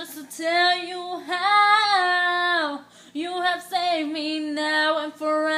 Just to tell you how you have saved me now and forever.